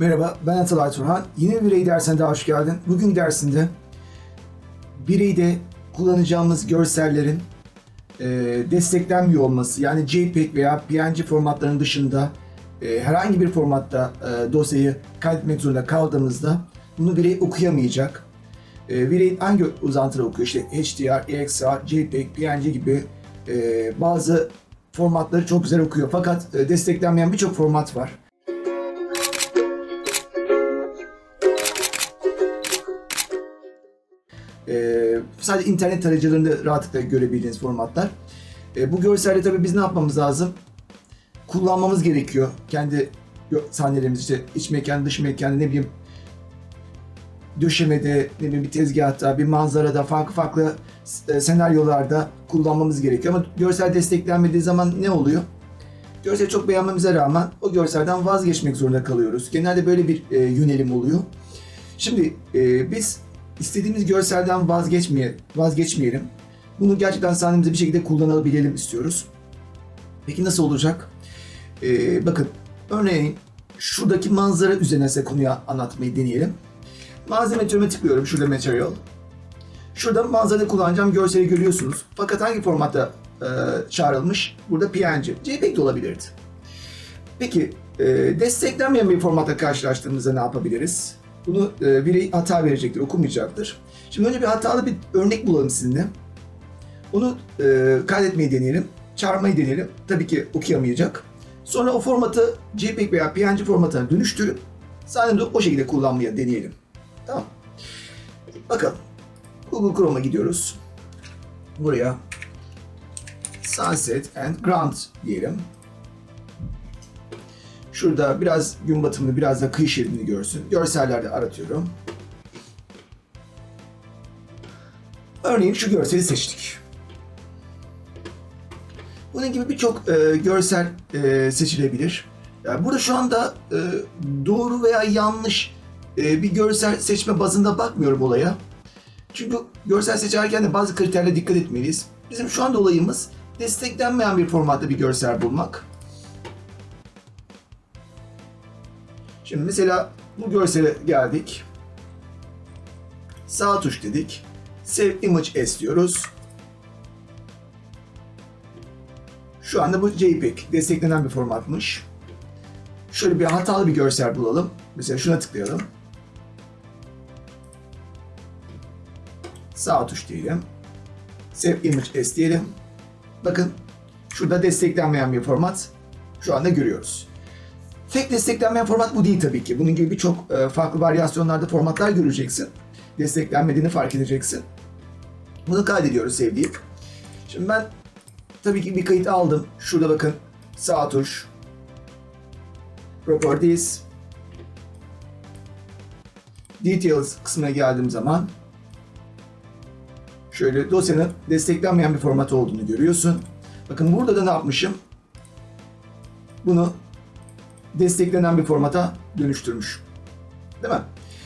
Merhaba, ben Atalay Turhan. Bir birey dersine hoş geldin. Bugün dersinde bireyde kullanacağımız görsellerin e, desteklenmiyor olması, yani JPEG veya PNG formatlarının dışında e, herhangi bir formatta e, dosyayı kaydetmek zorunda kaldığımızda bunu birey okuyamayacak. E, birey hangi uzantıları okuyor? İşte HDR, EXR, JPEG, PNG gibi e, bazı formatları çok güzel okuyor. Fakat e, desteklenmeyen birçok format var. Sadece internet tarayıcılarında rahatlıkla görebildiğiniz formatlar. Ee, bu görselde tabii biz ne yapmamız lazım? Kullanmamız gerekiyor. Kendi sahnelerimiz işte iç mekan, dış mekan, ne bileyim döşemede, ne bileyim bir tezgahta, bir manzarada, farklı farklı e, senaryolarda kullanmamız gerekiyor. Ama görsel desteklenmediği zaman ne oluyor? Görseli çok beğenmemize rağmen o görselden vazgeçmek zorunda kalıyoruz. Genelde böyle bir e, yönelim oluyor. Şimdi e, biz istediğimiz görselden vazgeçmeye, vazgeçmeyelim. Bunu gerçekten sahnemize bir şekilde kullanabilelim istiyoruz. Peki nasıl olacak? Ee, bakın örneğin şuradaki manzara üzerine size konuyu anlatmayı deneyelim. Malzeme türüme tıklıyorum. Şurada material. Şurada manzarada kullanacağım görseli görüyorsunuz. Fakat hangi formatta e, çağrılmış? Burada PNG. JPEG de olabilirdi. Peki e, desteklenmeyen bir formatla karşılaştığımızda ne yapabiliriz? Bunu e, birey hata verecektir, okumayacaktır. Şimdi önce bir hatalı bir örnek bulalım sizinle. Onu e, kaydetmeyi deneyelim, çağırmayı deneyelim. Tabii ki okuyamayacak. Sonra o formatı JPEG veya PNG formatına dönüştürüp sahnede o şekilde kullanmaya deneyelim. Tamam. Bakalım. Google Chrome'a gidiyoruz. Buraya Sunset and Ground diyelim. Şurada biraz gün batımını, biraz da kıyı şeridini görsün. Görsellerde aratıyorum. Örneğin şu görseli seçtik. Bunun gibi birçok e, görsel e, seçilebilir. Yani burada şu anda e, doğru veya yanlış e, bir görsel seçme bazında bakmıyorum olaya. Çünkü görsel seçerken de bazı kriterlere dikkat etmeliyiz. Bizim şu anda olayımız desteklenmeyen bir formatta bir görsel bulmak. Şimdi mesela bu görsele geldik. Sağ tuş dedik. Save Image As diyoruz. Şu anda bu JPEG desteklenen bir formatmış. Şöyle bir hatalı bir görsel bulalım. Mesela şuna tıklayalım. Sağ tuş diyelim. Save Image As diyelim. Bakın şurada desteklenmeyen bir format şu anda görüyoruz. Tek desteklenmeyen format bu değil tabii ki. Bunun gibi birçok e, farklı varyasyonlarda formatlar göreceksin. Desteklenmediğini fark edeceksin. Bunu kaydediyoruz sevdiğim. Şimdi ben tabii ki bir kayıt aldım. Şurada bakın sağ tuş. Properties. Details kısmına geldiğim zaman şöyle dosyanın desteklenmeyen bir format olduğunu görüyorsun. Bakın burada da ne yapmışım? Bunu desteklenen bir formata dönüştürmüş. Değil mi?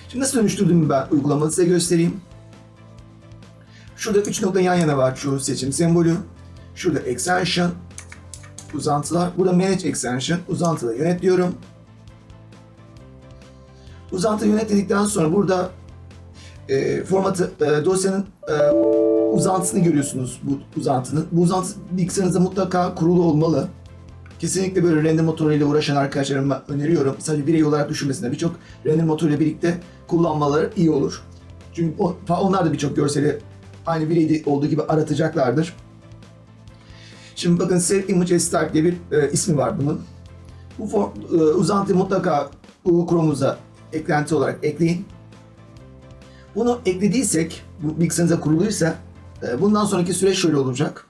Şimdi nasıl dönüştürdüğümü ben uygulamalı size göstereyim. Şurada 3 nokta yan yana var şu seçim sembolü. Şurada extension, uzantılar. Burada manage extension, uzantıları yönet diyorum. Uzantı yönet dedikten sonra burada e, formatı, e, dosyanın e, uzantısını görüyorsunuz bu uzantının. Bu uzantı bilgisayarınızda mutlaka kurulu olmalı. Kesinlikle böyle render motoruyla uğraşan arkadaşlarıma öneriyorum. Sadece birey olarak düşünmesine birçok render motoruyla birlikte kullanmaları iyi olur. Çünkü onlar da birçok görseli aynı bireyde olduğu gibi aratacaklardır. Şimdi bakın Save Image Type diye bir e, ismi var bunun. Bu form, e, uzantıyı mutlaka Google Chrome'uza eklenti olarak ekleyin. Bunu eklediysek, bu bilgisayarınıza kuruluysa e, bundan sonraki süreç şöyle olacak.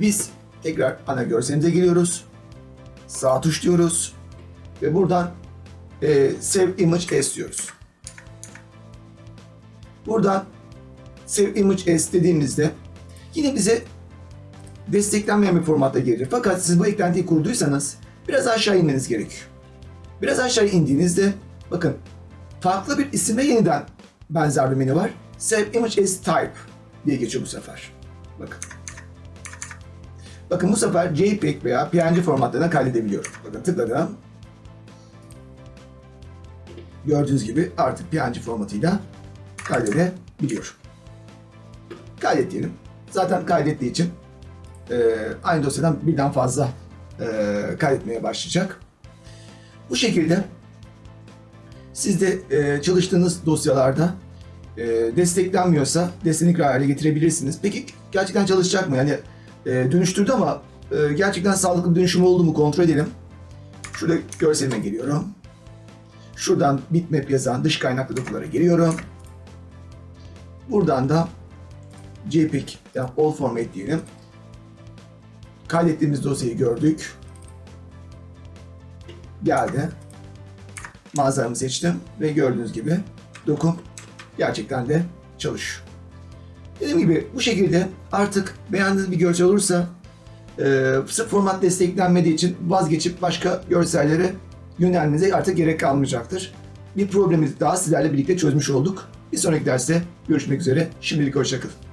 Biz tekrar ana görselimize giriyoruz. Sağ tuş diyoruz. Ve buradan e, Save Image As diyoruz. Buradan Save Image As dediğimizde yine bize desteklenmeyen bir formatta gelir. Fakat siz bu eklentiyi kurduysanız biraz aşağı inmeniz gerekiyor. Biraz aşağı indiğinizde bakın farklı bir isimle yeniden benzer bir menü var. Save Image As Type diye geçiyor bu sefer. Bakın. Bakın bu sefer JPEG veya PNG formatlarına kaydedebiliyorum. Bakın tıkladım. gördüğünüz gibi artık PNG formatıyla kaydedebiliyor. Kaydet diyelim. Zaten kaydettiği için e, aynı dosyadan birden fazla e, kaydetmeye başlayacak. Bu şekilde siz de e, çalıştığınız dosyalarda e, desteklenmiyorsa destekli hale getirebilirsiniz. Peki gerçekten çalışacak mı? Yani e, dönüştürdü ama e, gerçekten sağlıklı dönüşüm oldu mu kontrol edelim. Şurada görselime geliyorum. Şuradan bitmap yazan dış kaynaklı dokulara giriyorum. Buradan da JPEG yani all format diyelim. Kaydettiğimiz dosyayı gördük. Geldi. Manzaramı seçtim ve gördüğünüz gibi dokum gerçekten de çalışıyor. Dediğim gibi bu şekilde artık beğendiğiniz bir görsel olursa e, sırf format desteklenmediği için vazgeçip başka görsellere yönelmenize artık gerek kalmayacaktır. Bir problemi daha sizlerle birlikte çözmüş olduk. Bir sonraki derste görüşmek üzere. Şimdilik hoşçakalın.